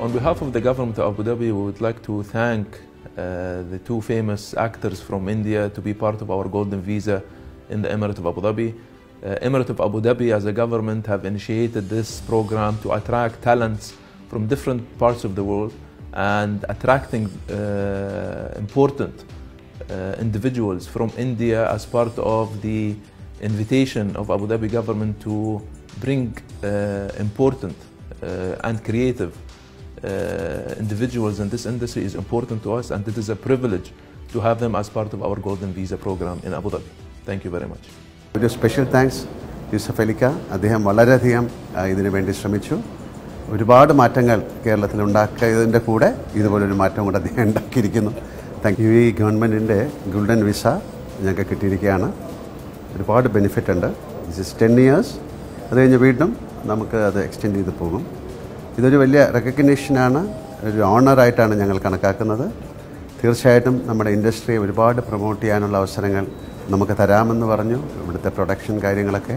On behalf of the government of Abu Dhabi, we would like to thank uh, the two famous actors from India to be part of our golden visa in the Emirate of Abu Dhabi. Uh, Emirate of Abu Dhabi as a government have initiated this program to attract talents from different parts of the world and attracting uh, important uh, individuals from India as part of the invitation of Abu Dhabi government to bring uh, important uh, and creative uh, individuals in this industry is important to us and it is a privilege to have them as part of our golden visa program in Abu Dhabi. Thank you very much. ഒരു special thanks Yusuf അലിക്ക അദ്ദേഹം വളരെയധികം ഇതിനു വേണ്ടി ശ്രമിച്ചു. ഒരുപാട് മാറ്റങ്ങൾ കേരളത്തിൽ ഉണ്ടാക്കിയതിന്റെ കൂടെ ഇതുപോലൊരു മാറ്റം കൂടെ അദ്ദേഹം ഉണ്ടാക്കിയിരിക്കുന്നു. താങ്ക് യു ഈ ഗവൺമെന്റിന്റെ ഗോൾഡൻ വിസ ഞങ്ങൾക്ക് കിട്ടിയിരിക്കുകയാണ്. ഒരുപാട് ബെനിഫിറ്റ് ഉണ്ട്. ഇറ്റ്സ് ടെൻ ഇയേഴ്സ് അത് കഴിഞ്ഞ് വീണ്ടും നമുക്ക് അത് എക്സ്റ്റെൻഡ് ചെയ്ത് പോകും. ഇതൊരു വലിയ റെക്കഗ്നേഷനാണ് ഒരു ഓണറായിട്ടാണ് ഞങ്ങൾ കണക്കാക്കുന്നത്. തീർച്ചയായിട്ടും നമ്മുടെ ഇൻഡസ്ട്രിയെ ഒരുപാട് പ്രൊമോട്ട് ചെയ്യാനുള്ള അവസരങ്ങൾ നമുക്ക് തരാമെന്ന് പറഞ്ഞു. ഇവിടുത്തെ പ്രൊഡക്ഷൻ കാര്യങ്ങളൊക്കെ.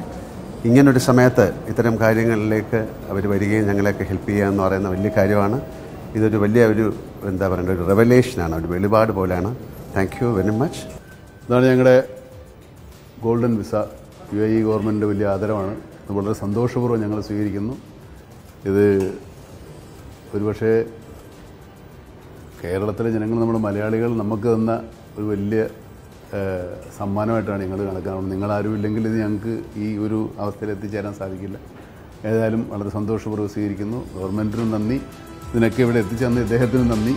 ഇങ്ങനൊരു സമയത്ത് ഇത്തരം കാര്യങ്ങളിലേക്ക് അവർ വരികയും ഞങ്ങളെയൊക്കെ ഹെൽപ്പ് ചെയ്യുക എന്ന് പറയുന്ന വലിയ കാര്യമാണ്. ഇതൊരു വലിയ ഒരു എന്താ പറയുക ഒരു റെവലേഷനാണ് ഒരു വെളിപാട് പോലെയാണ്. താങ്ക് യു വെരി മച്ച് ഇതാണ് ഞങ്ങളുടെ golden visa U A E government വലിയ ആദരവാണ്. വളരെ സന്തോഷപൂർവം ഞങ്ങൾ സ്വീകരിക്കുന്നു. ഇത് ഒരുപക്ഷേ കേരളത്തിലെ ജനങ്ങൾ നമ്മൾ മലയാളികൾ നമുക്ക് തന്ന ഒരു വലിയ സമ്മാനമായിട്ടാണ് ഞങ്ങൾ കണക്കാക്കുന്നത്. നിങ്ങളാരും ഇല്ലെങ്കിൽ ഇത് ഞങ്ങൾക്ക് ഈ ഒരു അവസ്ഥയിൽ എത്തിച്ചേരാൻ സാധിക്കില്ല. ഏതായാലും വളരെ സന്തോഷപൂർവം സ്വീകരിക്കുന്നു. ഗവൺമെന്റിനും നന്ദി. ഇതിനൊക്കെ ഇവിടെ എത്തിച്ചെന്ന് ഇദ്ദേഹത്തിനും നന്ദി.